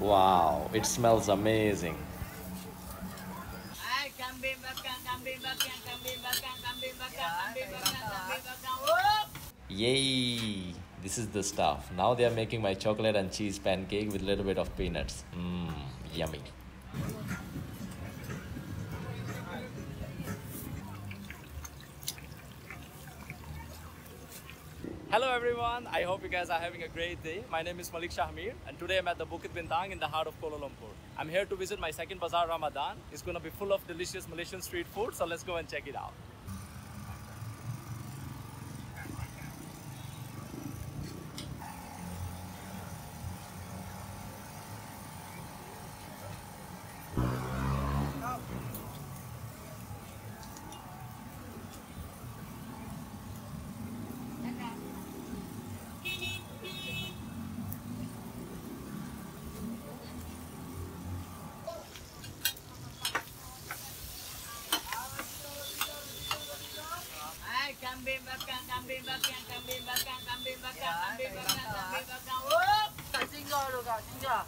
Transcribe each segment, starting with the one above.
Wow, it smells amazing. Yay! This is the stuff. Now they are making my chocolate and cheese pancake with a little bit of peanuts. Mmm, yummy. Hello everyone, I hope you guys are having a great day. My name is Malik Shahmeer and today I'm at the Bukit Bintang in the heart of Kuala Lumpur. I'm here to visit my second bazaar Ramadan. It's gonna be full of delicious Malaysian street food, so let's go and check it out. kambing bakang, kambing bakang, kambing bakang, ya, kambing bakang, kambing bakang. Wup! Tak singgah dulu kak, singgah.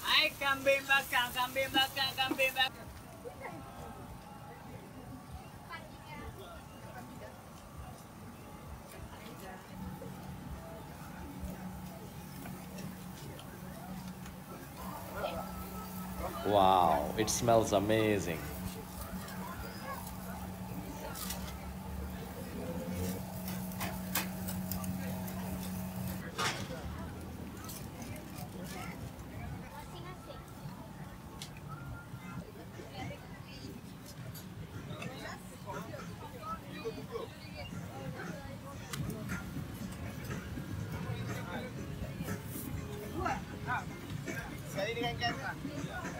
Hai, kambing bakang, kambing bakang, kambing bakang. It smells amazing.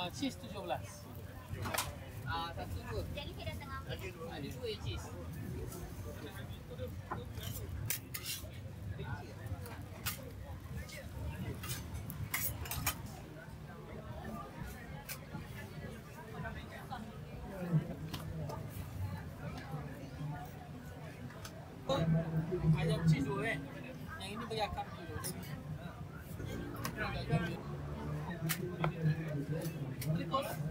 Uh, cheese 17. Ah, satu dua. Jadi kita tengah Ada dua je cheese. Ayam cheese dua kan? Yang ini bagi akak dulu.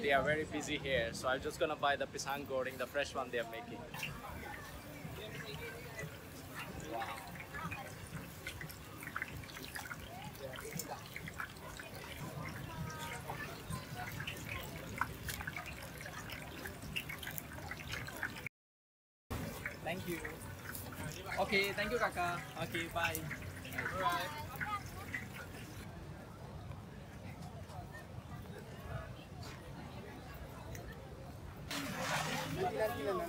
They are very busy here, so I'm just gonna buy the pisang goreng, the fresh one they are making. Thank you. Okay, thank you kakak. Okay, bye. Alright. Nanti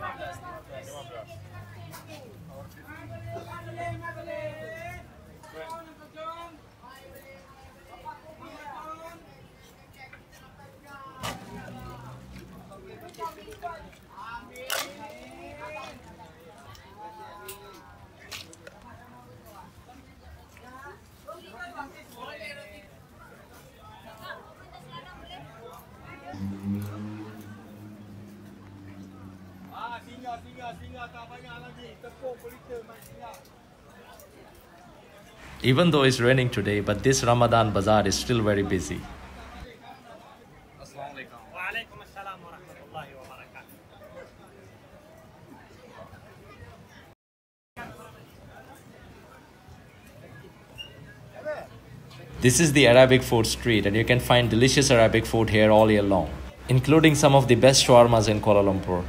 Ah, singa, singa, singa tak banyak lagi. Pelita singa. Even though it's raining today, but this Ramadan bazaar is still very busy. This is the Arabic food street, and you can find delicious Arabic food here all year long, including some of the best shawarmas in Kuala Lumpur.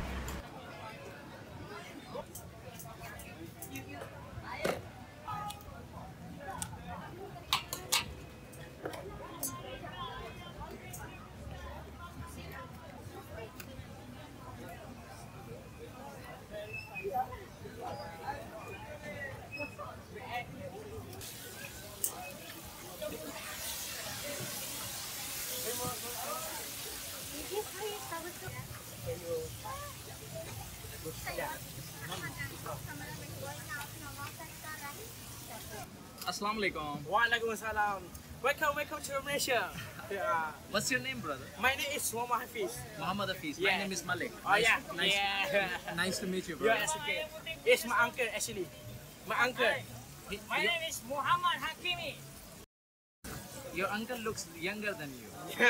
Assalamualaikum. Waalaikumsalam. Welcome, welcome to Malaysia. Yeah. What's your name, brother? My name is Muhammad Hafiz. Muhammad Hafiz. Yeah. My name is Malik. Oh yeah. Nice, Yeah. nice to meet you, brother. it's okay. It's my uncle actually. My uncle. My name is Muhammad Hakimi. Your uncle looks younger than you.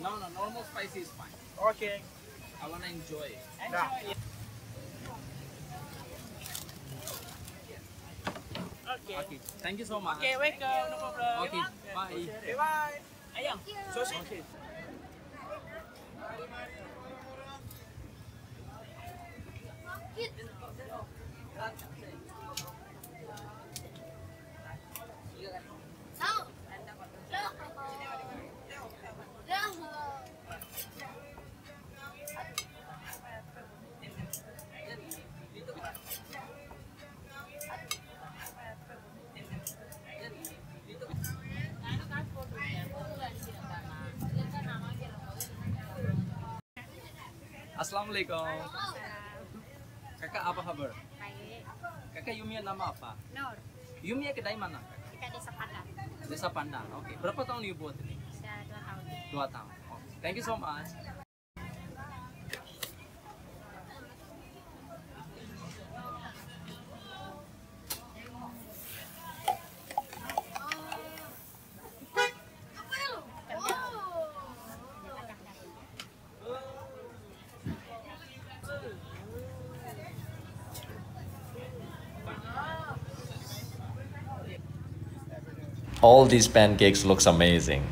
No, no, normal spicy is fine. okay. I wanna enjoy it. Nah. Okay. Okay, thank you so much. Okay, welcome. No problem. Okay, bye. Okay, bye. Ayam. So, okay. Assalamualaikum. Kakak apa kabar? Baik. Kakak Yumia nama apa? Nur, Yumia kedai mana? kita di Sepadan. Desa Pandang. Oke. Berapa tahun you buat ini? Sudah dua tahun. Dua tahun. Oke. Thank you so much. all these pancakes looks amazing.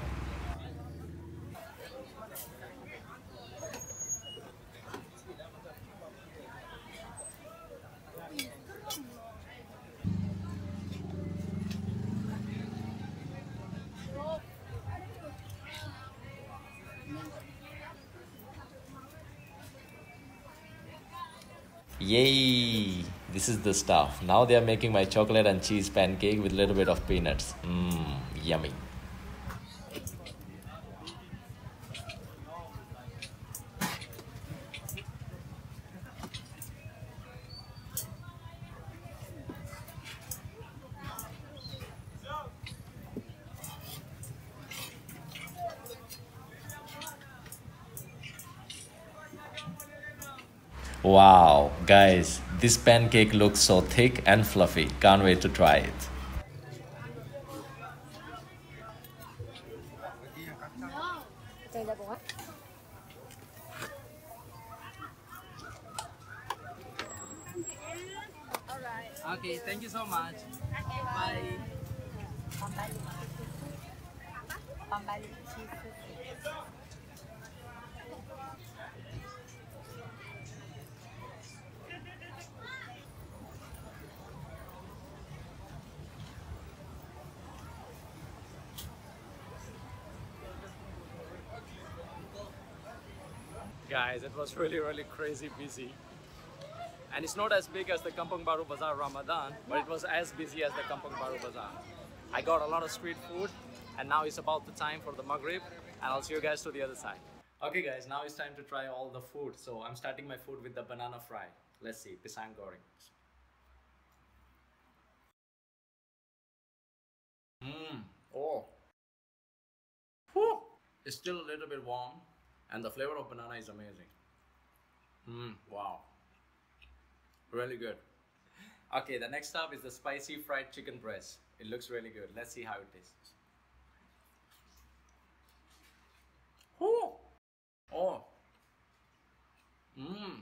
Yay! This is the stuff. Now they are making my chocolate and cheese pancake with a little bit of peanuts. Mmm, yummy. Wow, guys, this pancake looks so thick and fluffy. Can't wait to try it. Okay, thank you so much. Bye. Guys, it was really, really crazy busy. And it's not as big as the Kampong Baru Bazaar Ramadan, but it was as busy as the Kampong Baru Bazaar. I got a lot of street food, and now it's about the time for the Maghrib, and I'll see you guys to the other side. Okay guys, now it's time to try all the food. So I'm starting my food with the banana fry. Let's see, pisang goreng. Mmm, oh. Whew. It's still a little bit warm, and the flavor of banana is amazing. Mmm, wow. Really good. Okay, the next up is the spicy fried chicken breast. It looks really good. Let's see how it tastes. Ooh. Oh. Mmm.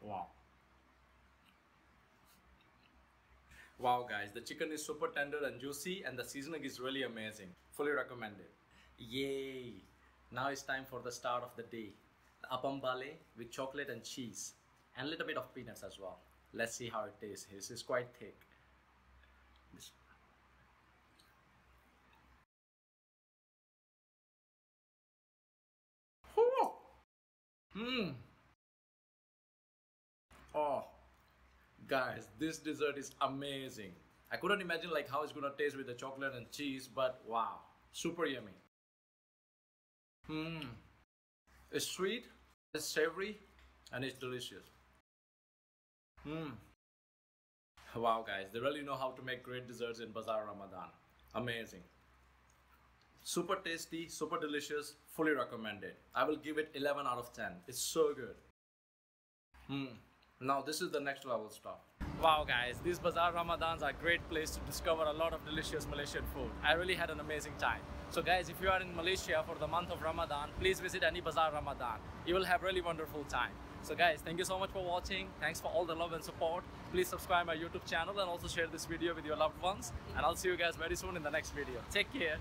Wow. Wow, guys, the chicken is super tender and juicy, and the seasoning is really amazing. Fully recommended. Yay! Now it's time for the start of the day. The apam balik with chocolate and cheese, and a little bit of peanuts as well. Let's see how it tastes. This is quite thick. Mmm. Oh, guys, this dessert is amazing. I couldn't imagine like how it's gonna taste with the chocolate and cheese, but wow, super yummy. Mmm. It's sweet, it's savory, and it's delicious. Mmm. Wow, guys, they really know how to make great desserts in Bazaar Ramadan. Amazing. Super tasty, super delicious, fully recommended. I will give it 11 out of 10. It's so good. Hmm. Now this is the next level stuff. Wow guys, these Bazaar Ramadans are a great place to discover a lot of delicious Malaysian food. I really had an amazing time. So guys, if you are in Malaysia for the month of Ramadan, please visit any Bazaar Ramadan. You will have really wonderful time. So guys, thank you so much for watching. Thanks for all the love and support. Please subscribe my YouTube channel and also share this video with your loved ones. And I'll see you guys very soon in the next video. Take care.